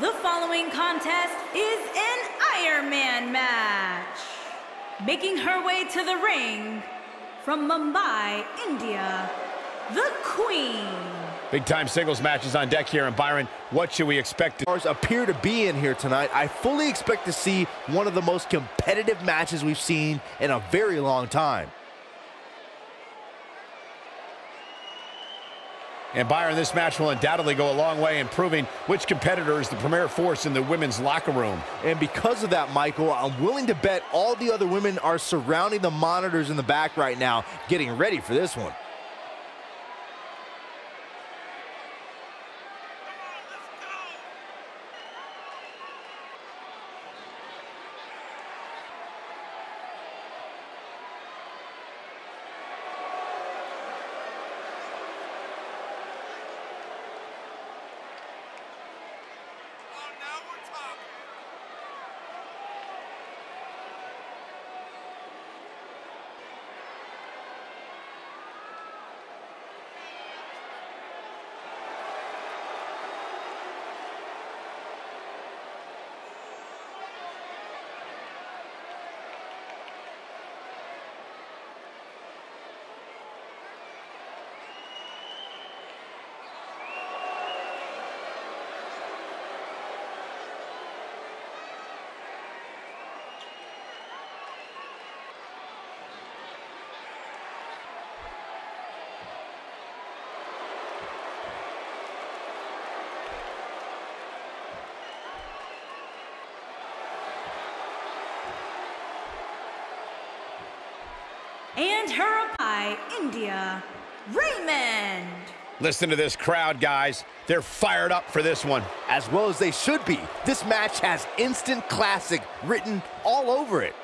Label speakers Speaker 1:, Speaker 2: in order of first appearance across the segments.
Speaker 1: The following contest is an Iron Man match. Making her way to the ring from Mumbai, India, the Queen.
Speaker 2: Big time singles matches on deck here. And Byron, what should we expect?
Speaker 3: Stars appear to be in here tonight. I fully expect to see one of the most competitive matches we've seen in a very long time.
Speaker 2: And Byron, this match will undoubtedly go a long way in proving which competitor is the premier force in the women's locker room.
Speaker 3: And because of that, Michael, I'm willing to bet all the other women are surrounding the monitors in the back right now, getting ready for this one.
Speaker 1: And her by India, Raymond.
Speaker 2: Listen to this crowd, guys. They're fired up for this one.
Speaker 3: As well as they should be. This match has instant classic written all over it.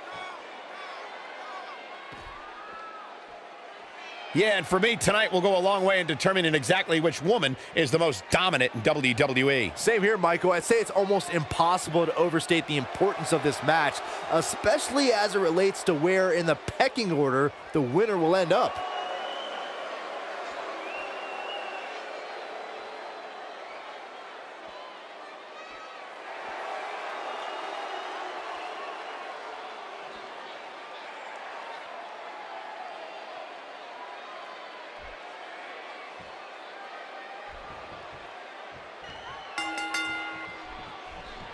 Speaker 2: Yeah, and for me, tonight will go a long way in determining exactly which woman is the most dominant in WWE.
Speaker 3: Same here, Michael. I'd say it's almost impossible to overstate the importance of this match, especially as it relates to where in the pecking order the winner will end up.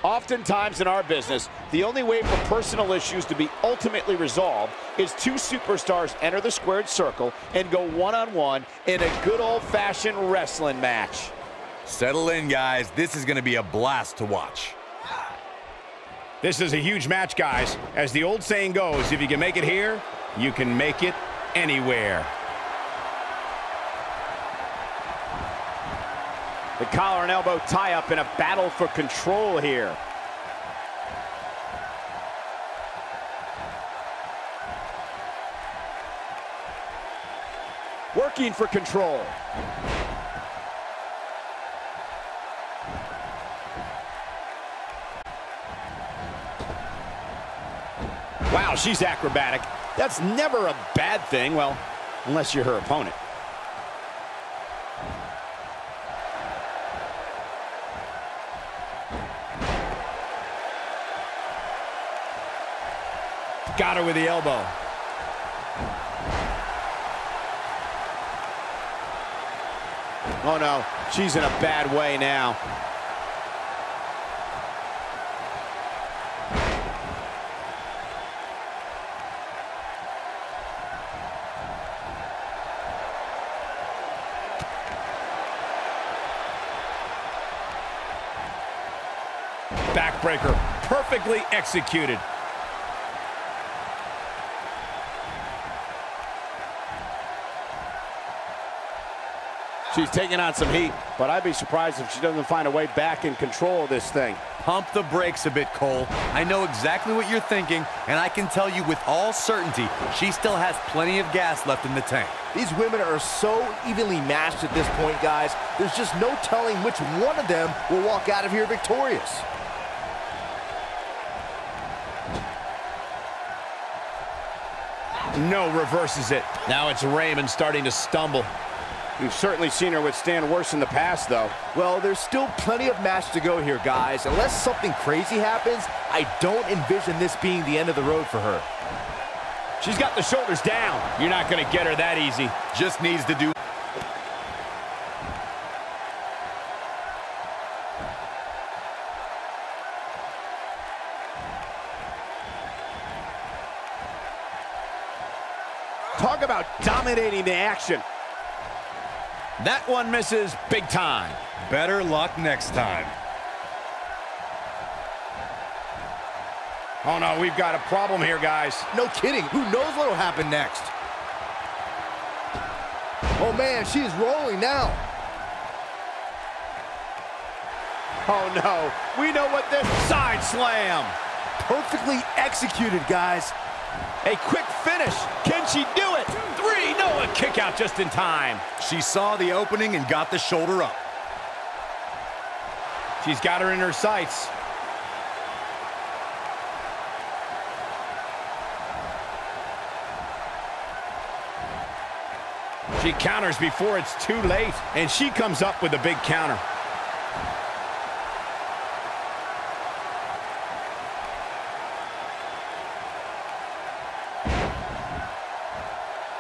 Speaker 2: Oftentimes in our business, the only way for personal issues to be ultimately resolved is two superstars enter the squared circle and go one-on-one -on -one in a good old-fashioned wrestling match.
Speaker 4: Settle in, guys. This is going to be a blast to watch.
Speaker 2: This is a huge match, guys. As the old saying goes, if you can make it here, you can make it anywhere. The collar and elbow tie-up in a battle for control here. Working for control. Wow, she's acrobatic. That's never a bad thing, well, unless you're her opponent. Her with the elbow. Oh no, she's in a bad way now. Backbreaker, perfectly executed. She's taking on some heat, but I'd be surprised if she doesn't find a way back in control of this thing.
Speaker 4: Pump the brakes a bit, Cole. I know exactly what you're thinking, and I can tell you with all certainty, she still has plenty of gas left in the tank.
Speaker 3: These women are so evenly matched at this point, guys. There's just no telling which one of them will walk out of here victorious.
Speaker 2: No, reverses it. Now it's Raymond starting to stumble. We've certainly seen her withstand worse in the past, though.
Speaker 3: Well, there's still plenty of match to go here, guys. Unless something crazy happens, I don't envision this being the end of the road for her.
Speaker 2: She's got the shoulders down. You're not going to get her that easy.
Speaker 4: Just needs to do...
Speaker 2: Talk about dominating the action. That one misses big time.
Speaker 4: Better luck next time.
Speaker 2: Oh, no, we've got a problem here, guys.
Speaker 3: No kidding. Who knows what'll happen next? Oh, man, she is rolling now.
Speaker 2: Oh, no. We know what this side slam.
Speaker 3: Perfectly executed, guys.
Speaker 2: A quick finish. Can she do it? Kick out just in time.
Speaker 4: She saw the opening and got the shoulder up.
Speaker 2: She's got her in her sights. She counters before it's too late, and she comes up with a big counter.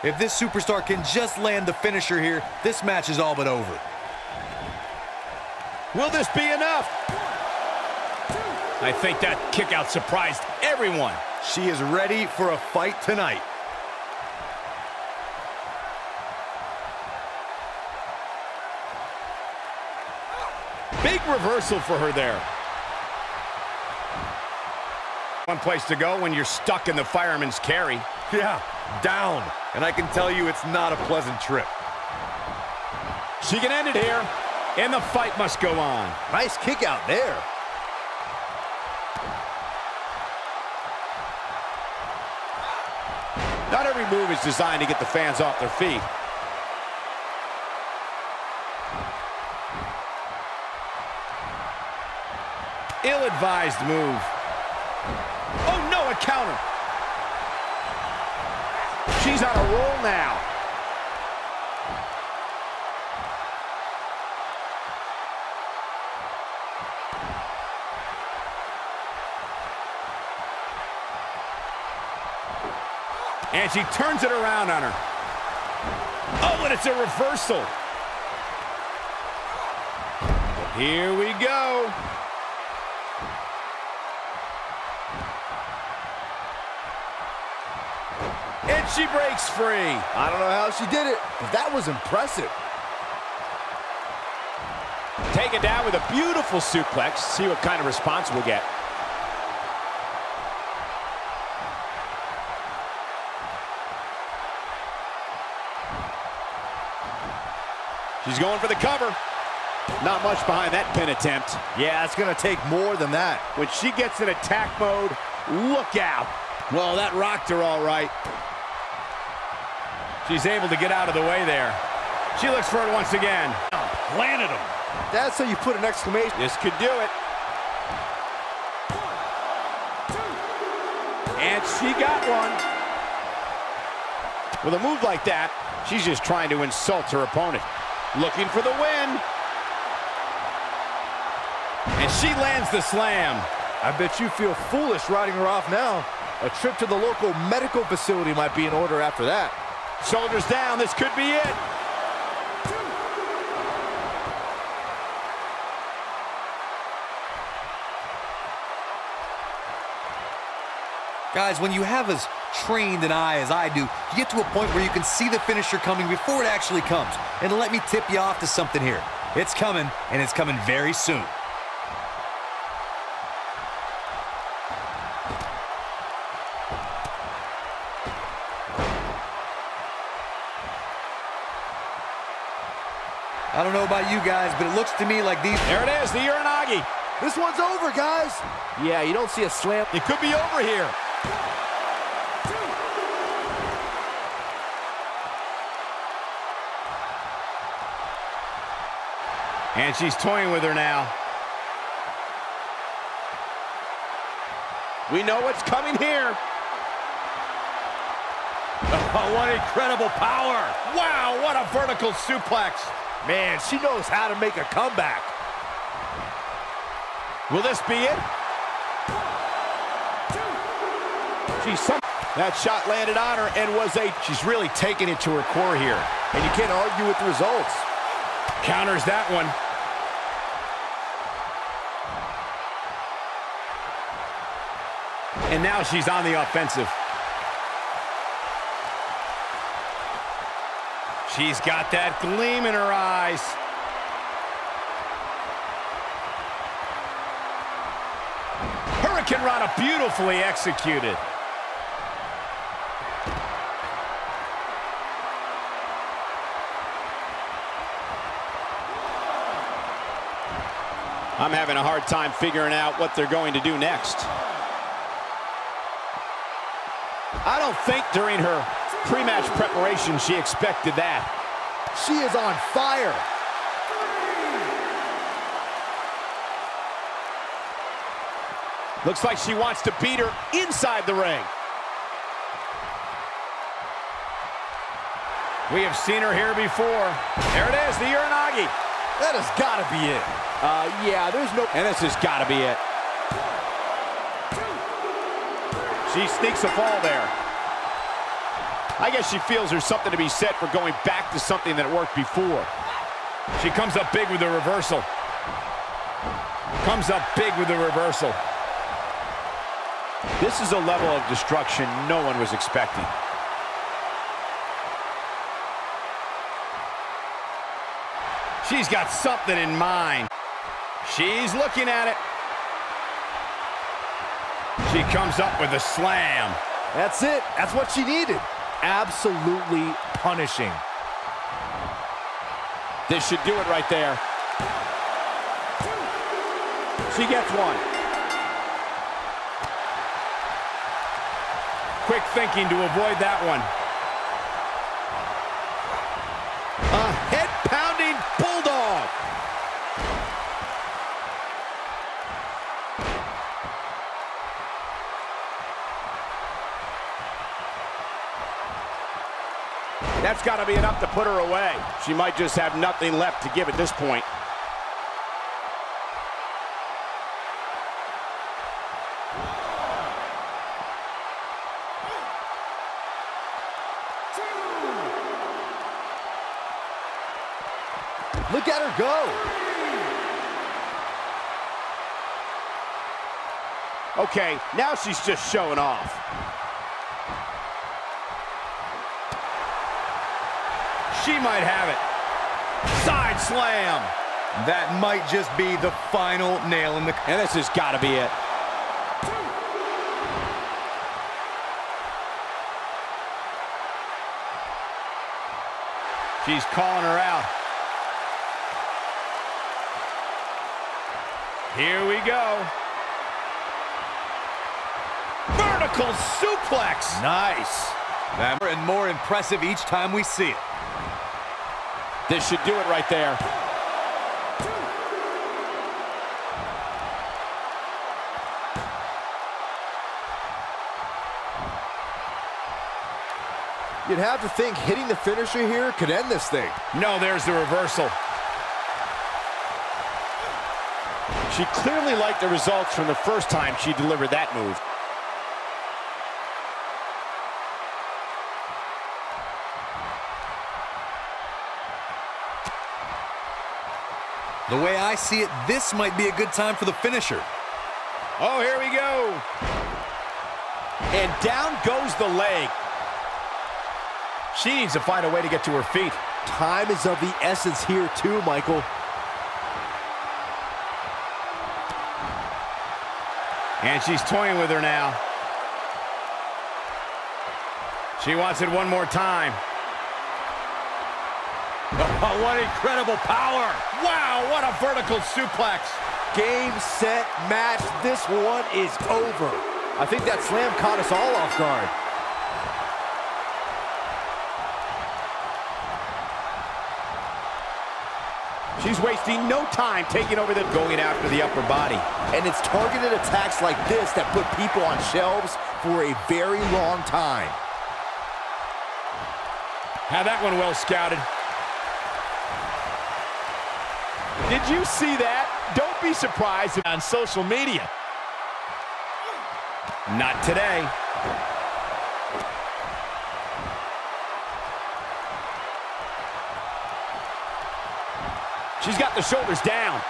Speaker 4: If this superstar can just land the finisher here, this match is all but over.
Speaker 2: Will this be enough? I think that kickout surprised everyone.
Speaker 4: She is ready for a fight tonight.
Speaker 2: Big reversal for her there. One place to go when you're stuck in the fireman's carry.
Speaker 4: Yeah, down. And I can tell you it's not a pleasant trip.
Speaker 2: She can end it here, and the fight must go on.
Speaker 3: Nice kick out there.
Speaker 2: Not every move is designed to get the fans off their feet. Ill-advised move. Oh, no, a counter. She's on a roll now. And she turns it around on her. Oh, and it's a reversal. Here we go. And she breaks free.
Speaker 3: I don't know how she did it, but that was impressive.
Speaker 2: Taken down with a beautiful suplex. See what kind of response we'll get. She's going for the cover. Not much behind that pin attempt.
Speaker 3: Yeah, it's going to take more than that.
Speaker 2: When she gets in attack mode, look out. Well, that rocked her all right. She's able to get out of the way there. She looks for it once again. Planted him.
Speaker 3: That's how you put an exclamation.
Speaker 2: This could do it. And she got one. With a move like that, she's just trying to insult her opponent. Looking for the win. And she lands the slam.
Speaker 3: I bet you feel foolish riding her off now. A trip to the local medical facility might be in order after that.
Speaker 2: Shoulders down, this could be it.
Speaker 4: Guys, when you have as trained an eye as I do, you get to a point where you can see the finisher coming before it actually comes. And let me tip you off to something here. It's coming, and it's coming very soon. I don't know about you guys, but it looks to me like these...
Speaker 2: There it is, the Uranage.
Speaker 3: This one's over, guys. Yeah, you don't see a slam.
Speaker 2: It could be over here. And she's toying with her now. We know what's coming here. Oh, what incredible power. Wow, what a vertical suplex.
Speaker 3: Man, she knows how to make a comeback.
Speaker 2: Will this be it? That shot landed on her and was a she's really taking it to her core here.
Speaker 3: And you can't argue with the results.
Speaker 2: Counters that one. And now she's on the offensive. She's got that gleam in her eyes. Hurricanrana beautifully executed. I'm having a hard time figuring out what they're going to do next. I don't think during her pre-match preparation she expected that.
Speaker 3: She is on fire.
Speaker 2: Looks like she wants to beat her inside the ring. We have seen her here before. There it is, the Uranage.
Speaker 3: That has got to be it. Uh, yeah, there's no...
Speaker 2: And this has got to be it. She sneaks a fall there. I guess she feels there's something to be said for going back to something that worked before. She comes up big with the reversal. Comes up big with the reversal. This is a level of destruction no one was expecting. She's got something in mind. She's looking at it. She comes up with a slam.
Speaker 3: That's it. That's what she needed. Absolutely punishing.
Speaker 2: This should do it right there. She gets one. Quick thinking to avoid that one. That's got to be enough to put her away. She might just have nothing left to give at this point.
Speaker 3: Look at her go.
Speaker 2: Okay, now she's just showing off. She might have it. Side slam.
Speaker 4: That might just be the final nail in the...
Speaker 2: And this has got to be it. She's calling her out. Here we go. Vertical suplex.
Speaker 3: Nice.
Speaker 4: And more impressive each time we see it.
Speaker 2: This should do it right there.
Speaker 3: You'd have to think hitting the finisher here could end this thing.
Speaker 2: No, there's the reversal. She clearly liked the results from the first time she delivered that move.
Speaker 4: The way I see it, this might be a good time for the finisher.
Speaker 2: Oh, here we go. And down goes the leg. She needs to find a way to get to her feet.
Speaker 3: Time is of the essence here too, Michael.
Speaker 2: And she's toying with her now. She wants it one more time. Oh, what incredible power. Wow, what a vertical suplex.
Speaker 3: Game, set, match. This one is over. I think that slam caught us all off guard.
Speaker 2: She's wasting no time taking over the going after the upper body.
Speaker 3: And it's targeted attacks like this that put people on shelves for a very long time.
Speaker 5: Had that one well scouted.
Speaker 2: Did you see that? Don't be surprised
Speaker 5: On social media. Not today.
Speaker 2: she's got the shoulders down.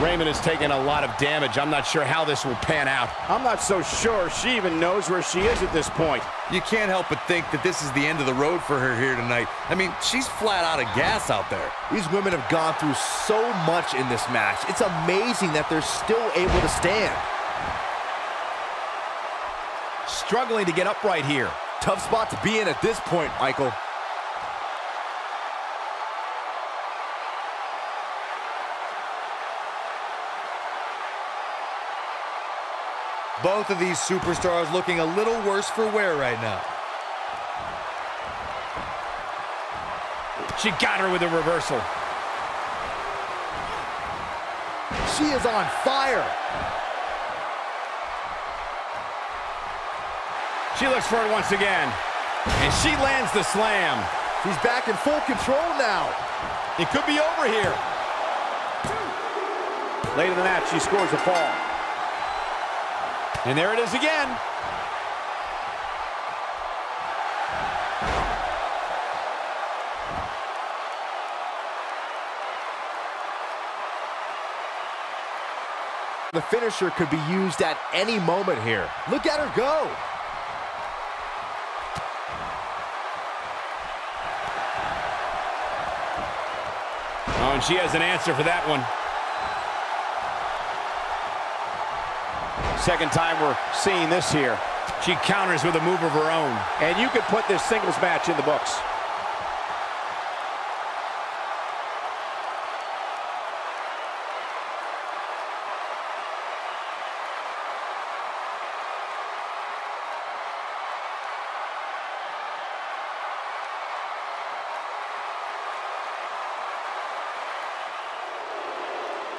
Speaker 5: Raymond has taken a lot of damage. I'm not sure how this will pan out.
Speaker 2: I'm not so sure she even knows where she is at this point.
Speaker 4: You can't help but think that this is the end of the road for her here tonight. I mean, she's flat out of gas out there.
Speaker 3: These women have gone through so much in this match. It's amazing that they're still able to stand.
Speaker 5: Struggling to get upright here.
Speaker 3: Tough spot to be in at this point, Michael.
Speaker 4: Both of these superstars looking a little worse for wear right now.
Speaker 5: She got her with a reversal.
Speaker 3: She is on fire.
Speaker 5: She looks for it once again. And she lands the slam.
Speaker 3: She's back in full control now.
Speaker 5: It could be over here.
Speaker 2: Late in the match, she scores a fall.
Speaker 5: And there it is again.
Speaker 3: The finisher could be used at any moment here. Look at her go.
Speaker 5: Oh, and she has an answer for that one.
Speaker 2: Second time we're seeing this here.
Speaker 5: She counters with a move of her own.
Speaker 2: And you could put this singles match in the books.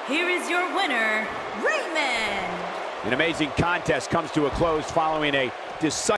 Speaker 1: Here is your winner, Raymond.
Speaker 2: An amazing contest comes to a close following a decisive